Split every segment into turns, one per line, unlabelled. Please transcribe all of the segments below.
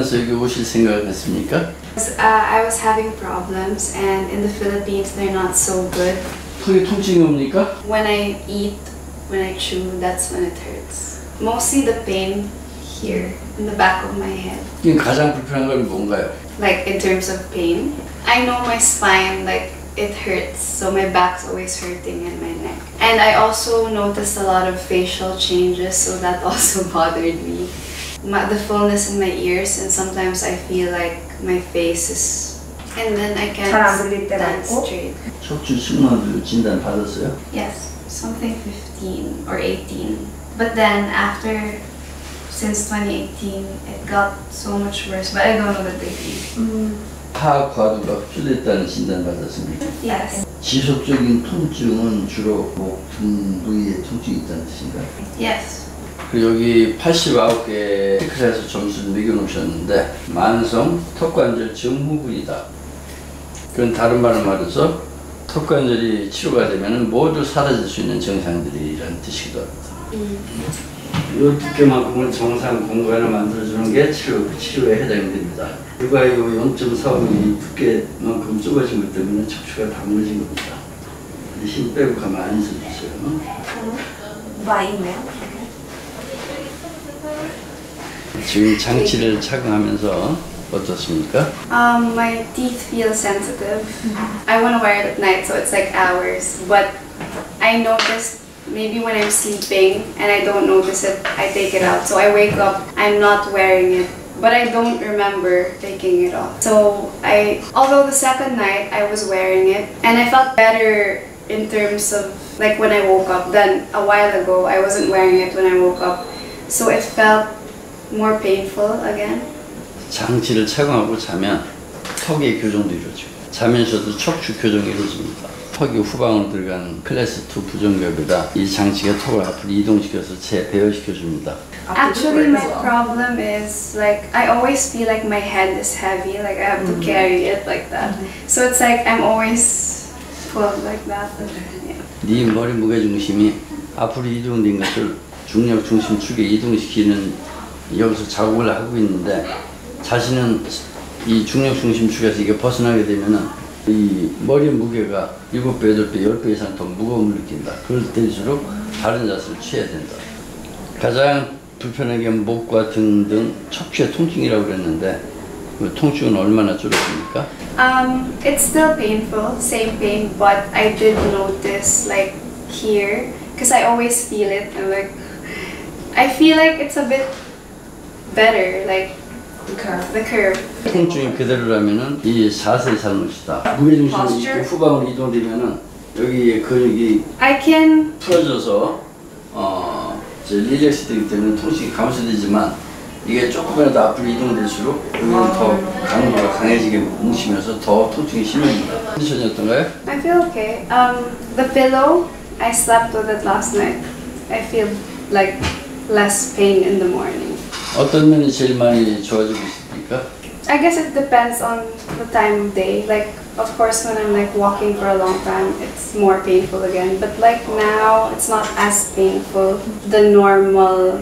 필리핀에서 여기 오실 생각을 했습니까?
Uh, I was having problems, and in the Philippines, they're not so good.
턱에 통증이 옵니까?
When I eat, when I chew, that's when it hurts. Mostly the pain here, in the back of my head.
이게 가장 불편한 건 뭔가요?
Like in terms of pain. I know my spine, like it hurts, so my back's always hurting and my neck. And I also noticed a lot of facial changes, so that also bothered me. My, the fullness in my ears, and sometimes I feel like my face is. And then I can't
잘안 들릴 때가
stand
있고?
straight.
척추 승마도 진단 받았어요?
Yes, something 15 or 18. But then after, since 2018, it got so much worse. But I don't know the degree.
하악 과도가 흡수됐다는 진단 받았습니까?
Yes.
지속적인 통증은 주로 목, 등 부위에 통증이 있다는 뜻인가요?
Yes.
그리고 여기 89개 체크해서 점수를 매겨놓으셨는데 만성 턱관절 증후군이다. 그건 다른 말로 말해서 턱관절이 치료가 되면 모두 사라질 수 있는 증상들이라는 뜻이기도 합니다. 이 두께만큼을 정상 공간을 만들어주는 게 치료, 그 치료에 해당이 됩니다. 이거 이거 0.4mm 두께만큼 좁아진 것 때문에 척추가 다 무너진 겁니다. 힘 빼고 가만히 있어주세요.
와 있네요.
지금 장치를 착용하면서 어떻습니까?
Um, my teeth feel sensitive. I want to wear it at night, so it's like hours. But I noticed maybe when I'm sleeping and I don't notice it, I take it out. So I wake up, I'm not wearing it. But I don't remember taking it off. So I, although the second night I was wearing it, and I felt better in terms of like when I woke up. Then a while ago I wasn't wearing it when I woke up, so it felt more painful again.
장치를 착용하고 자면 턱의 교정도 이루어지고 자면서도 척추 교정이 이루어집니다. 턱이 후방으로 들어가는 클래스 2 부정ገብ이다. 이 장치가 턱을 앞으로 이동시켜서 재배열시켜 줍니다.
Actually, my problem is like I always feel like my head is heavy, like I have to carry it like that. So it's like I'm always pulled like that. Yeah.
네 머리 무게 중심이 앞으로 이동된 것을 중력 중심 축에 이동시키는 여기서 작업을 하고 있는데 자신은 이 중력 중심 축에서 이게 벗어나게 되면은 이 머리 무게가 7배, 8배, 10배 이상 더 무거움을 느낀다. 그럴 때일수록 바른 자세를 취해야 된다. 가장 불편한 게 목과 등 등 척추의 통증이라고 그랬는데 그 통증은 얼마나 줄었습니까?
Um, it's still painful, same pain, but I did notice like here, because I always feel it. I'm like, I feel like it's a bit better, like the curve.
통증이 그대로라면은 이 자세 잘못이다. 무게 중심이 이렇게
Posture?
후방으로 이동되면은 여기 근육이
I can
풀어져서 어 이제 릴렉스 되기 때문에 통증이 감소되지만 이게 조금이라도 앞으로 이동될수록 여기는 더 강도가 강해지게 뭉치면서 더 통증이 심해집니다. 컨디션이 어떤가요?
I feel okay. Um, the pillow, I slept with it last night. I feel like less pain in the morning.
어떤 면이 제일 많이 좋아지고 있습니까?
I guess it depends on the time of day. Like, of course, when I'm like walking for a long time, it's more painful again. But like now, it's not as painful. The normal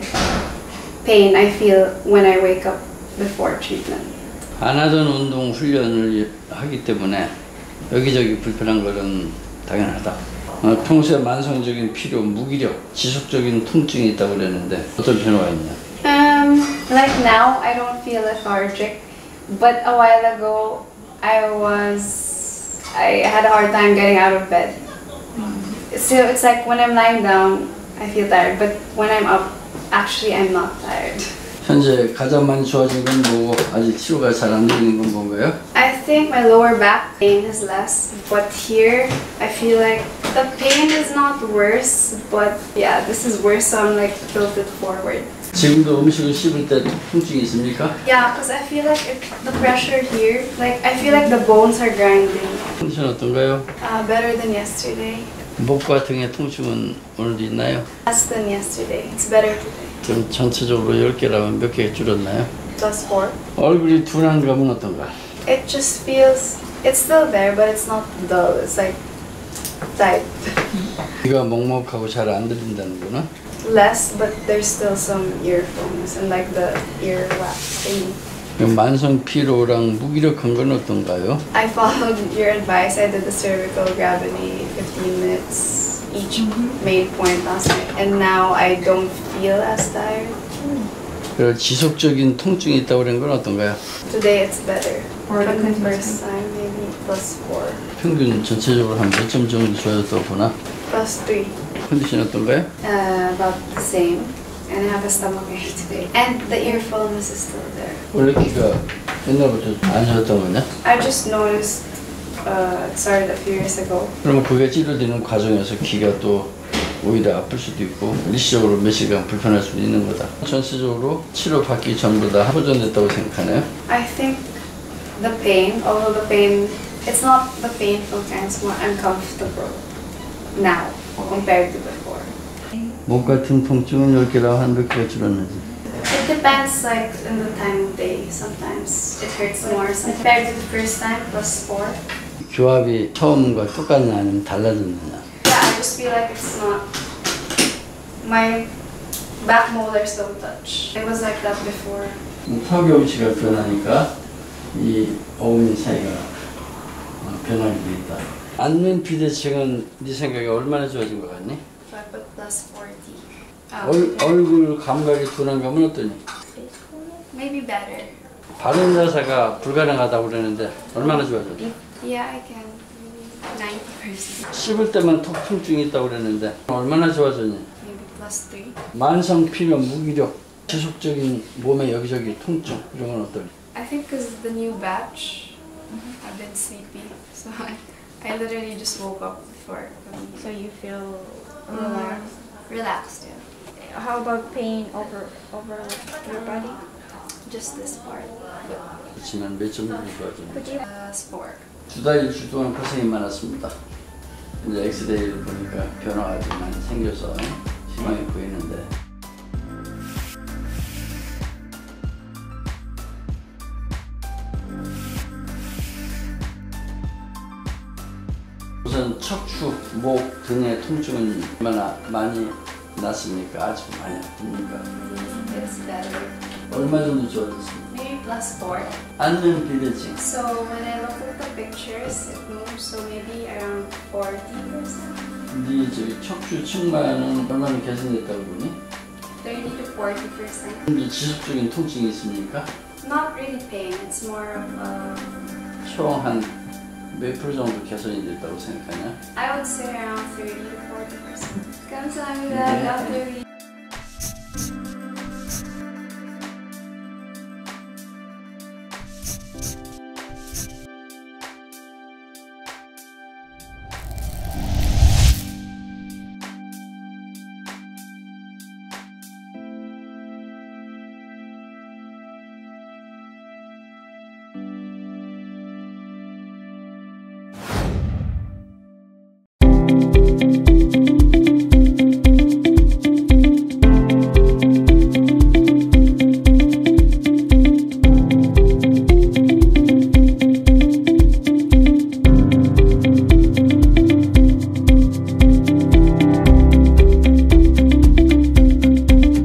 pain I feel when I wake up before treatment.
안 하던 운동 훈련을 하기 때문에 여기저기 불편한 것은 당연하다. 어, 평소에 만성적인 피로, 무기력, 지속적인 통증이 있다고 그랬는데 어떤 변화가 있냐?
Um, like now, I don't feel lethargic, but a while ago, I was, I had a hard time getting out of bed. So it's like when I'm lying down, I feel tired, but when I'm up, actually, I'm not tired.
현재 가장 많이 좋아진 건 뭐고 아직 치료가 잘 안 되는 건 뭔가요?
I think my lower back pain is less, but here, I feel like the pain is not worse, but yeah, this is worse, so I'm like tilted forward.
지금도 음식을 씹을 때 통증이 있습니까?
Yeah, because I feel like it, the pressure here, like I feel like the bones are grinding.
컨디션 어떤가요?
Uh, better than yesterday.
목과 등의 통증은 오늘도 있나요?
Less than yesterday. It's better today.
그럼 전체적으로 10개라면 몇 개 줄었나요?
Plus four.
얼굴이 둔한 감은 어떤가?
It just feels, it's still there, but it's not dull. It's like tight.
귀가 먹먹하고 잘 안 들린다는 거는?
Less, but there's still some earphones and like the ear wax thingy.
만성 피로랑 무기력한 건 어떤가요?
I followed your advice. I did the cervical gravity 15 minutes each main point last night, and now I don't feel as tired.
그리고 지속적인 통증이 있다고 그런 건 어떤가요?
Today it's better.
Or
From the
the
first time, maybe plus four,
평균 전체적으로 한 몇 점 정도 좋아졌다고 보나?
plus three.
컨디션 어떤가요?
Uh, about the same. And I have a stomach ache today. And the earphones is still there.
원래 귀가 옛날부터 안 좋았던 거냐?
I just noticed uh, it started a few years ago.
그러면 그게 치료되는 과정에서 귀가 또 오히려 아플 수도 있고 일시적으로 몇 시간 불편할 수도 있는 거다. 전체적으로 치료 받기 전보다 호전됐다고 생각하나요?
I think the pain, although the pain, it's not the painful kind, it's more uncomfortable now compared to before.
목 같은 통증은 10개라고 한몇 개가 줄었는지.
It depends like in the time of day. Sometimes it hurts more. Compared to the first time, plus four.
교합이 처음과 똑같냐 아니면 달라졌느냐?
Yeah, I just feel like it's not. My back molars don't touch. It was like that before.
턱경치가 변하니까 이 어금니 사이가 어, 변하게 돼 있다. 앉는 비대칭은 네 생각에 얼마나 좋아진 것 같니?
40.
얼, 얼굴 감각이 둔한 감은 어떠니?
Maybe better.
바른 자세가 불가능하다고 그러는데 얼마나 좋아졌니?
Yeah, I can. 90%.
씹을 때만 턱 통증이 있다고 그러는데 얼마나 좋아졌니?
Maybe plus 3.
만성 피로 무기력 지속적인 몸의 여기저기 통증 이런 건 어떠니?
I think because the new batch, I've been sleepy. So I, I literally just woke up before.
So you feel
Relaxed. Relaxed, yeah.
How about pain over over your body?
Just this part.
그렇지만 몇 점 정도 좋아졌니?
Could you
Uh, sport.
두 달 일주 동안 고생이 많았습니다. 이제 엑스레이를 보니까 변화가 좀 많이 생겨서 희망이 보이는데 우선 척추, 목 등의 통증은 얼마나 많이 났습니까? 아직 많이 아픕니까? 얼마 정도 좋아졌습니까?
Maybe plus 4.
앉는 비대칭
So when I look at the pictures, it moves. So maybe around 40%.
네 저기 척추 측만은 얼마나 개선됐다고 보니?
30 to 40%.
근데 지속적인 통증이 있습니까?
Not really pain. It's more of a,
총한 몇 프로 정도 개선이 됐다고 생각하냐?
I would say around 30 to 40%. 감사합니다.
네.